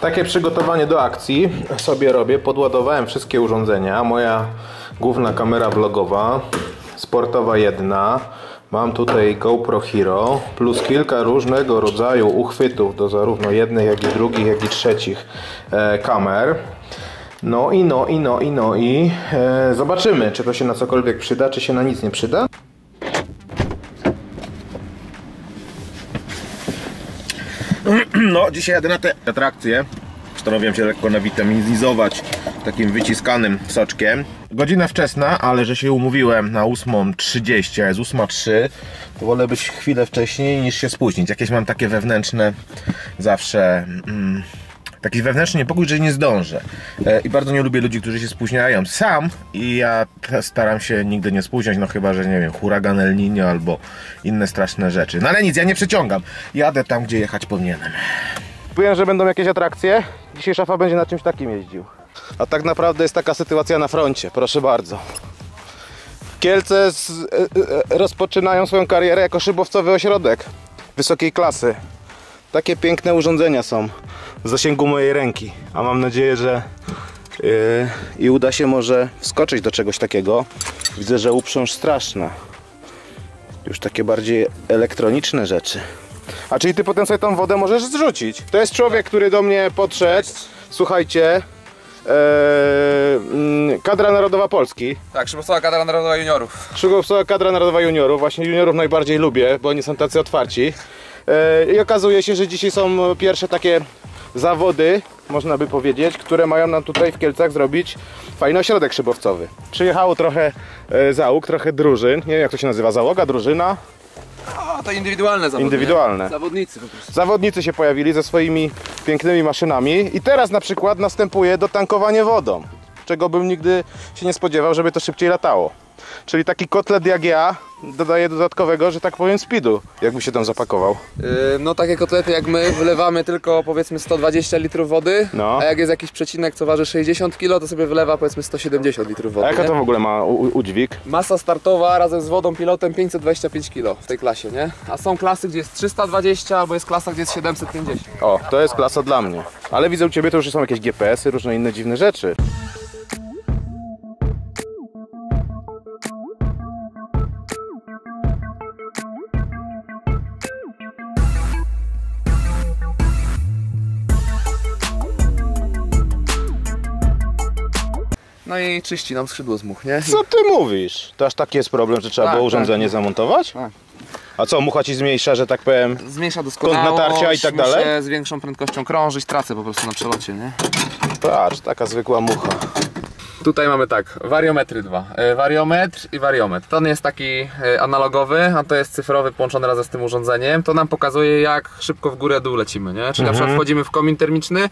Takie przygotowanie do akcji sobie robię. Podładowałem wszystkie urządzenia. Moja główna kamera vlogowa, sportowa jedna. Mam tutaj GoPro Hero plus kilka różnego rodzaju uchwytów do zarówno jednych, jak i drugich, jak i trzecich e, kamer. No i no i no i no i e, zobaczymy, czy to się na cokolwiek przyda, czy się na nic nie przyda. No, dzisiaj jadę na te atrakcje. Postanowiłem się lekko nawitamizować takim wyciskanym soczkiem. Godzina wczesna, ale że się umówiłem na 8.30, a jest 8.03, to wolę być chwilę wcześniej niż się spóźnić. Jakieś mam takie wewnętrzne zawsze... Mm, taki wewnętrzny niepokój, że nie zdążę. E, I bardzo nie lubię ludzi, którzy się spóźniają sam i ja staram się nigdy nie spóźniać, no chyba, że nie wiem, huragan El Niño albo inne straszne rzeczy. No ale nic, ja nie przeciągam. Jadę tam, gdzie jechać powinienem. Mówiłem, że będą jakieś atrakcje. Dzisiaj szafa będzie na czymś takim jeździł. A tak naprawdę jest taka sytuacja na froncie, proszę bardzo. Kielce z, e, e, rozpoczynają swoją karierę jako szybowcowy ośrodek wysokiej klasy. Takie piękne urządzenia są w zasięgu mojej ręki, a mam nadzieję, że yy, i uda się może wskoczyć do czegoś takiego. Widzę, że uprząż straszna. Już takie bardziej elektroniczne rzeczy. A czyli ty potem sobie tą wodę możesz zrzucić. To jest człowiek, który do mnie podszedł. Słuchajcie. Eee, kadra Narodowa Polski. Tak, Szybowcowa Kadra Narodowa Juniorów. Szybowcowa kadra narodowa juniorów. Właśnie juniorów najbardziej lubię, bo oni są tacy otwarci. E, I okazuje się, że dzisiaj są pierwsze takie zawody, można by powiedzieć, które mają nam tutaj w Kielcach zrobić fajny ośrodek szybowcowy. Przyjechało trochę e, załóg, trochę drużyn. Nie wiem jak to się nazywa, załoga, drużyna. A, to indywidualne zawody. Indywidualne. nie? Zawodnicy po prostu. Zawodnicy się pojawili ze swoimi pięknymi maszynami i teraz na przykład następuje dotankowanie wodą, czego bym nigdy się nie spodziewał, żeby to szybciej latało. Czyli taki kotlet jak ja dodaje dodatkowego, że tak powiem, speedu, jakby się tam zapakował. Yy, no takie kotlety jak my wylewamy tylko powiedzmy 120 litrów wody, No. a jak jest jakiś przecinek co waży 60 kg, to sobie wylewa powiedzmy 170 litrów wody. A jaka nie? to w ogóle ma udźwig? Masa startowa razem z wodą pilotem 525 kg w tej klasie, nie? A są klasy, gdzie jest 320, albo jest klasa, gdzie jest 750. O, to jest klasa dla mnie. Ale widzę u Ciebie to już są jakieś GPS-y, różne inne dziwne rzeczy. No i czyści nam skrzydło z much, nie? Co Ty mówisz? To aż taki jest problem, że trzeba Tak, było tak. urządzenie zamontować? Tak. A co, mucha Ci zmniejsza, że tak powiem? Zmniejsza Kąt doskonałość, natarcia i tak muszę dalej? z większą prędkością krążyć, tracę po prostu na przelocie, nie? Patrz, taka zwykła mucha. Tutaj mamy tak, wariometry dwa. E, Wariometr i wariometr. Ten jest taki e, analogowy, a to jest cyfrowy połączony razem z tym urządzeniem. To nam pokazuje jak szybko w górę dół lecimy, nie? Czyli na przykład wchodzimy w komin termiczny,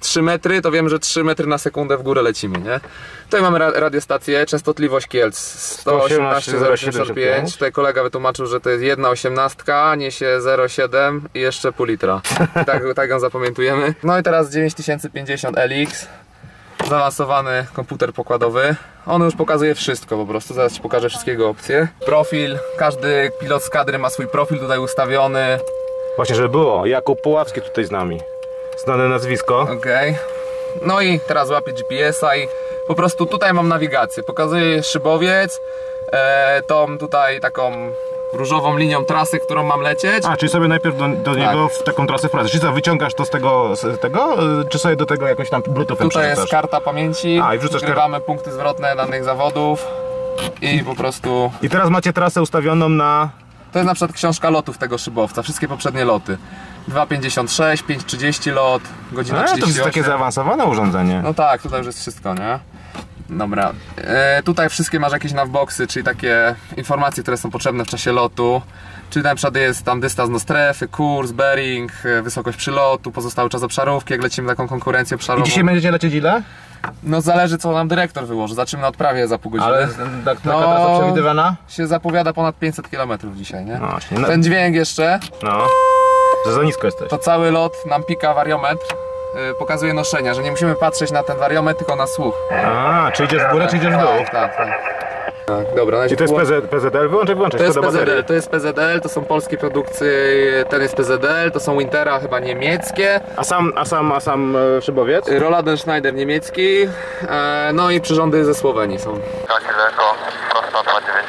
3 metry, to wiem, że 3 metry na sekundę w górę lecimy, nie? Tutaj mamy ra radiostację, częstotliwość Kielc 118,075. Tutaj kolega wytłumaczył, że to jest 1,18, niesie 0,7 i jeszcze pół litra. I tak, tak ją zapamiętujemy. No i teraz 9050 LX zaawansowany komputer pokładowy. On już pokazuje wszystko po prostu, zaraz Ci pokażę wszystkie jego opcje. Profil, każdy pilot z kadry ma swój profil tutaj ustawiony. Właśnie, żeby było. Jakub Puławski tutaj z nami. Znane nazwisko. Okej. No i teraz łapię GPS-a i po prostu tutaj mam nawigację. Pokazuję szybowiec, e, tą tutaj taką różową linią trasy, którą mam lecieć. A, czyli sobie najpierw do, do niego w taką trasę wprowadzasz. Czy co, wyciągasz to z tego, z tego y, czy sobie do tego jakoś tam bluetoothem Tutaj jest karta pamięci, A, i wrzucasz kar- wgrywamy punkty zwrotne danych zawodów i po prostu I teraz macie trasę ustawioną na... To jest na przykład książka lotów tego szybowca, wszystkie poprzednie loty. 2,56, 5,30 lot, godzina A, to 38. jest takie zaawansowane urządzenie. No tak, tutaj już jest wszystko, nie? Dobra. E, tutaj wszystkie masz jakieś navboxy, czyli takie informacje, które są potrzebne w czasie lotu. Czyli na przykład jest tam dystans do strefy, kurs, bearing, e, wysokość przylotu, pozostały czas obszarówki, jak lecimy taką konkurencję I obszarową. dzisiaj będziecie lecieć ile? No zależy co nam dyrektor wyłoży. Zaczynamy na odprawie za pół godziny. Ale tak, No. trasa przewidywana? Się zapowiada ponad 500 km dzisiaj, nie? No właśnie, Ten dźwięk jeszcze, no. Że za nisko jesteś. to cały lot nam pika wariometr, pokazuje noszenia, że nie musimy patrzeć na ten wariometr, tylko na słuch. A, czy idziesz w górę, czy idziesz w dół? Tak, tak, tak. Tak, dobra, I to jest PZ, PZL? Wyłączaj, wyłączaj. To jest baterii. to jest PZL, to są polskie produkcje, ten jest PZL, to są Wintera chyba niemieckie, A sam, a sam, a sam e, szybowiec? Rolladen Schneider niemiecki, e, no i przyrządy ze Słowenii są. Kachileko, prosto 29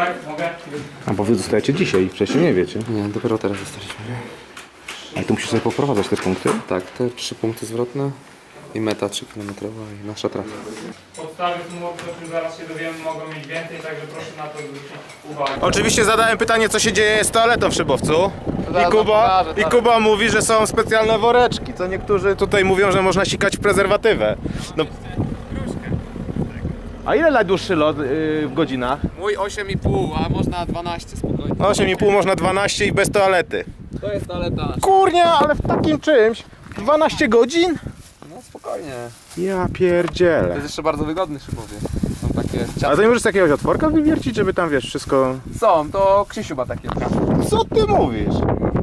Tak, mogę? A bo wy zostajecie dzisiaj, wcześniej nie wiecie. Nie, dopiero teraz zostaliśmy. Ale tu musisz sobie poprowadzać te punkty. Tak, te trzy punkty zwrotne i meta 3 km i nasza trasa. Podstawy sumowne, o czym zaraz się dowiemy, mogą mieć więcej, także proszę na to zwrócić uwagę. Oczywiście zadałem pytanie, co się dzieje z toaletą w szybowcu. I Kuba, I. Kuba mówi, że są specjalne woreczki, co niektórzy tutaj mówią, że można sikać w prezerwatywę. No. A ile najdłuższy lot yy, w godzinach? Mój 8,5, a można 12 spokojnie. No 8,5 można 12 i bez toalety. To jest toaleta. Kurnia, ale w takim czymś 12 godzin? No spokojnie. Ja To pierdzielę. jest jeszcze bardzo wygodny szybowiec. Są takie A to nie możesz jakiegoś otworka wywiercić, żeby tam wiesz wszystko... Są, to Krzysiu ma takie. Co ty mówisz?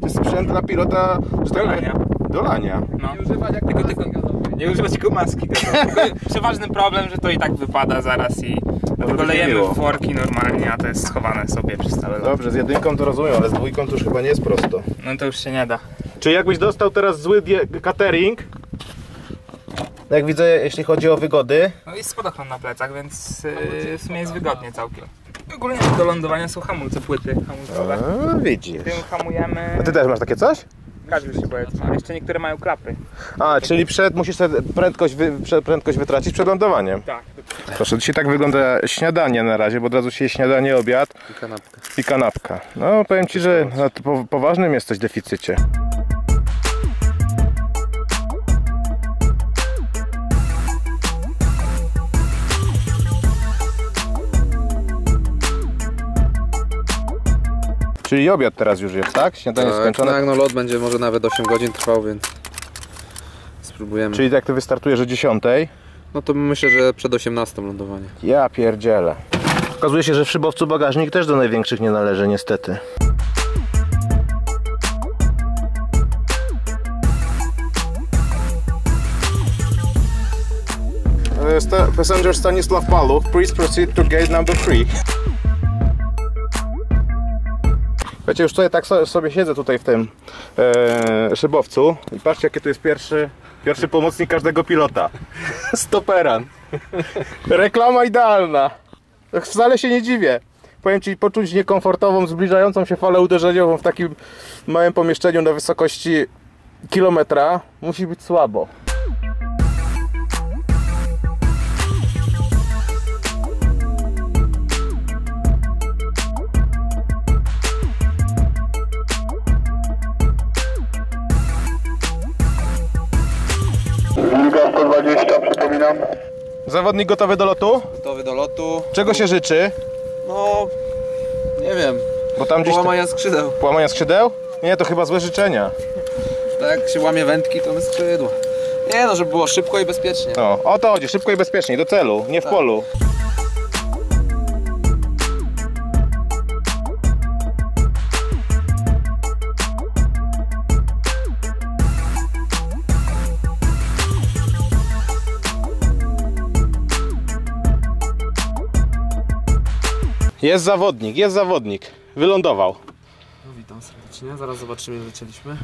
To jest sprzęt dla pilota... że tak Dolania. powiem- Dolania. No. Nie używać jak Tylko- maski tylko-. Nie używać tylko maski gazowej. Przeważny problem, że to i tak wypada zaraz i dlatego lejemy w worki normalnie, a to jest schowane sobie przez lot. Dobrze, z jedynką to rozumiem, ale z dwójką to już chyba nie jest prosto. No to już się nie da. Czy jakbyś dostał teraz zły catering? Jak widzę, jeśli chodzi o wygody, No i spadochron na plecach, więc yy, w sumie jest wygodnie całkiem. Ogólnie do lądowania są hamulce, płyty hamulcowe. a, widzisz. Tym hamujemy... A ty też masz takie coś? Każdy się powiedzmy, ale jeszcze niektóre mają klapy. A, czyli przed, musisz sobie prędkość, wy, prze- prędkość wytracić przed lądowaniem. Tak. Proszę, dzisiaj tak wygląda śniadanie na razie, bo od razu się je śniadanie, obiad I kanapka. i kanapka. No, powiem Ci, że na to po, poważnym jesteś deficycie. Czyli obiad teraz już jest, tak? Śniadanie Tak, skończone. tak, no lot będzie może nawet 8 godzin trwał, więc spróbujemy. Czyli jak Ty wystartujesz o 10, No to myślę, że przed 18 lądowanie. ja pierdzielę. Okazuje się, że w szybowcu bagażnik też do największych nie należy, niestety. Passenger Stanisław Paluch, please proceed to gate number 3. Wiecie, już tutaj tak so- sobie siedzę tutaj w tym e, szybowcu i patrzcie jaki to jest pierwszy, pierwszy pomocnik każdego pilota. Stoperan. Reklama idealna. Wcale się nie dziwię. Powiem Ci, poczuć niekomfortową, zbliżającą się falę uderzeniową w takim małym pomieszczeniu na wysokości kilometra musi być słabo. Zawodnik gotowy do lotu? Gotowy do lotu. Czego się życzy? No, nie wiem. Bo tam gdzieś... Połamania skrzydeł. Połamania skrzydeł? Nie, to chyba złe życzenia. Tak się łamie wędki, to my skrzydła. Nie no, żeby było szybko i bezpiecznie. No, o to chodzi, szybko i bezpiecznie, do celu, nie w polu. Jest zawodnik, jest zawodnik. Wylądował. No, witam serdecznie, zaraz zobaczymy ile lecieliśmy.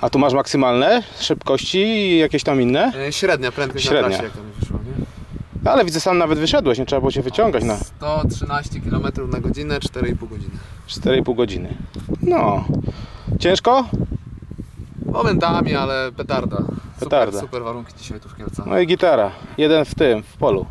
A tu masz maksymalne szybkości i jakieś tam inne? E, średnia prędkość Średnia. na trasie jaka mi wyszła, nie? Ale widzę sam nawet wyszedłeś, nie trzeba było się wyciągać na 113 km na godzinę, 4,5 godziny. 4,5 godziny. No. Ciężko? Momentami, ale petarda. Petarda. Super, super warunki dzisiaj tu w Kielcach. No i gitara. Jeden w tym, w polu.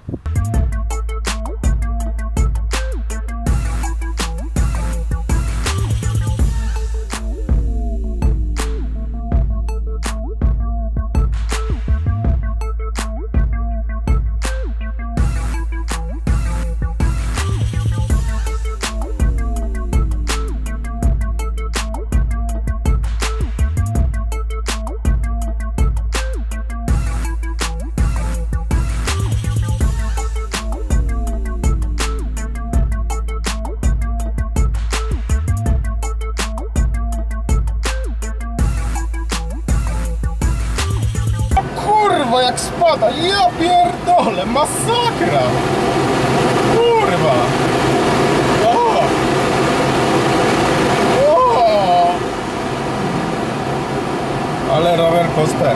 kurwa jak spada. Ja pierdolę, masakra. Kurwa. O. O. Ale rower poster.